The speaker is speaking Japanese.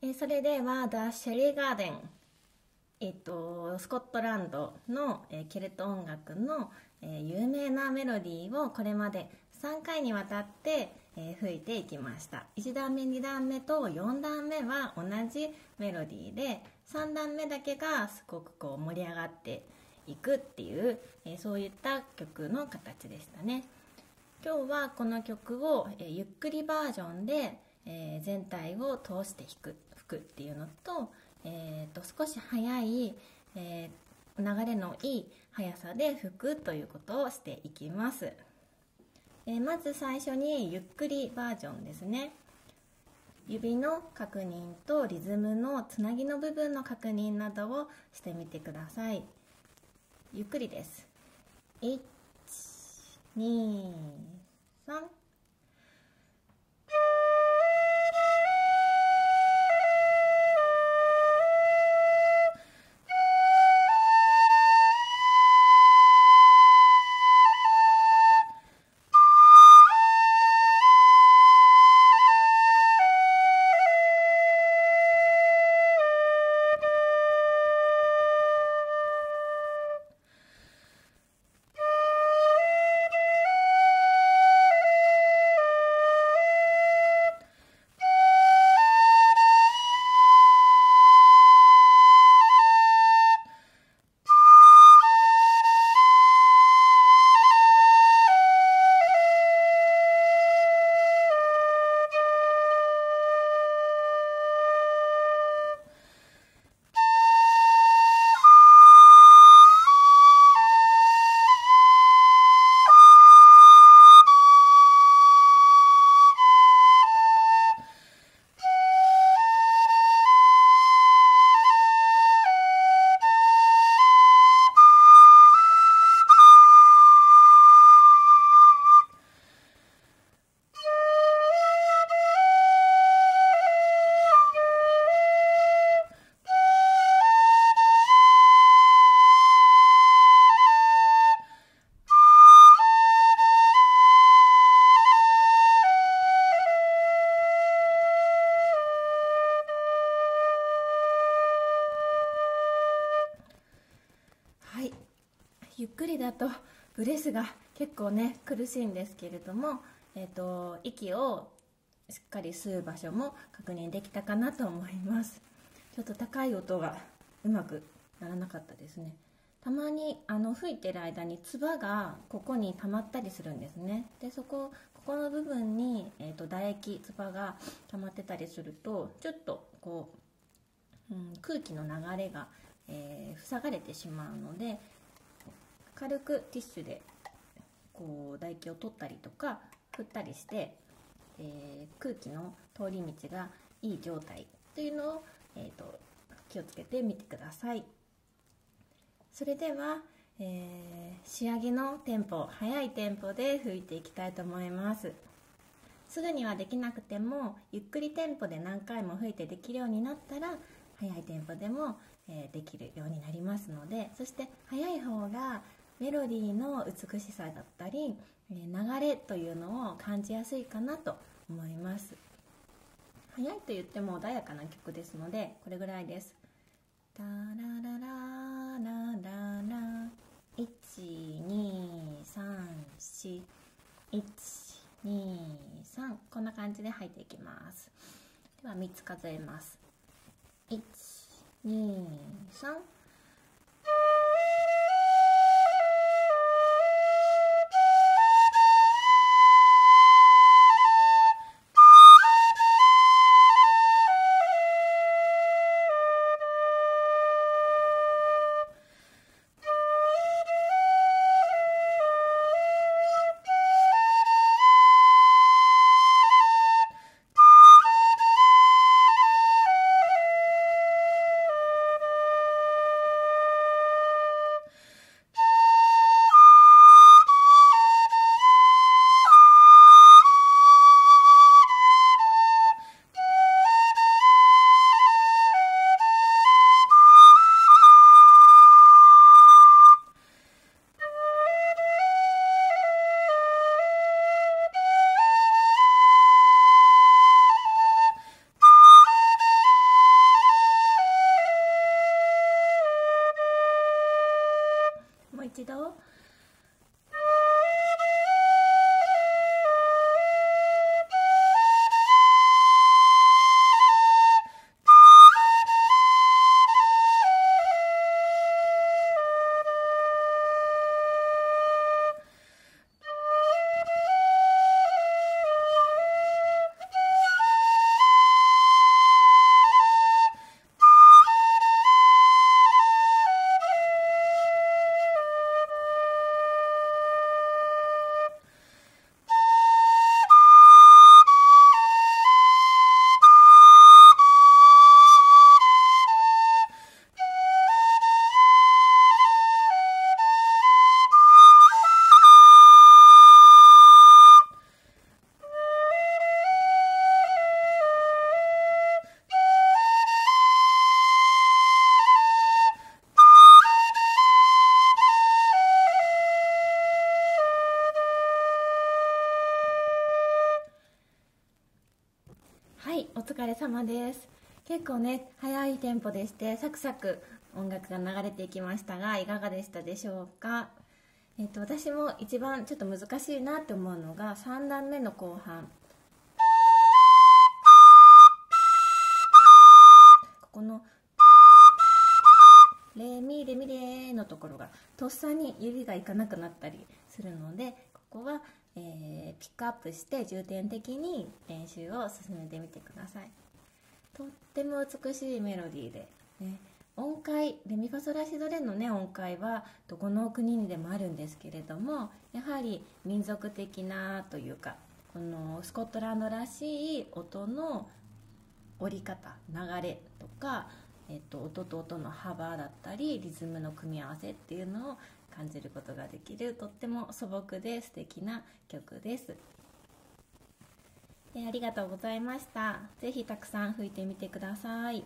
えそれでは「The Sherry Garden」えっと、スコットランドの、えケルト音楽の、え有名なメロディーをこれまで3回にわたって、え吹いていきました。1段目2段目と4段目は同じメロディーで3段目だけがすごくこう盛り上がっていくっていう、えそういった曲の形でしたね。今日はこの曲を、えゆっくりバージョンで、え全体を通して弾く。くっていうのと,、えーと少し速い、えー流れのいい速さで吹くということをしていきます、えーまず最初にゆっくりバージョンですね。指の確認とリズムのつなぎの部分の確認などをしてみてください。ゆっくりです。123ゆっくりだとブレスが結構ね苦しいんですけれども、えー、と息をしっかり吸う場所も確認できたかなと思います。ちょっと高い音がうまくならなかったですね。たまにあの吹いてる間に唾がここに溜まったりするんですね。でそこここの部分に、えー、と唾液唾が溜まってたりするとちょっとこう、うん、空気の流れが、えー塞がれてしまうので軽くティッシュでこう唾液を取ったりとか振ったりして、えー空気の通り道がいい状態というのを、えーと気をつけてみてください。それでは、えー仕上げのテンポ速いテンポで吹いていきたいと思います。すぐにはできなくてもゆっくりテンポで何回も吹いてできるようになったら速いテンポでも、えーできるようになりますのでそして速い方がメロディーの美しさだったり、流れというのを感じやすいかなと思います。速いと言っても穏やかな曲ですのでこれぐらいです。タララララララ。1234123こんな感じで入っていきます。では3つ数えます。123记得哦はいお疲れ様です。結構ね早いテンポでしてサクサク音楽が流れていきましたがいかがでしたでしょうか？えっと、私も一番ちょっと難しいなって思うのが3段目の後半。ここのレミレミレのところがとっさに指がいかなくなったりするのでここは、えー、ピックアップして重点的に練習を進めてみてください。とっても美しいメロディーで、ね、音階レミファソラシドレのね音階はどこの国にでもあるんですけれどもやはり民族的なというかこのスコットランドらしい音の折り方流れとかえっと、音と音の幅だったりリズムの組み合わせっていうのを感じることができるとっても素朴で素敵な曲です。えありがとうございました。是非たくさん吹いてみてください。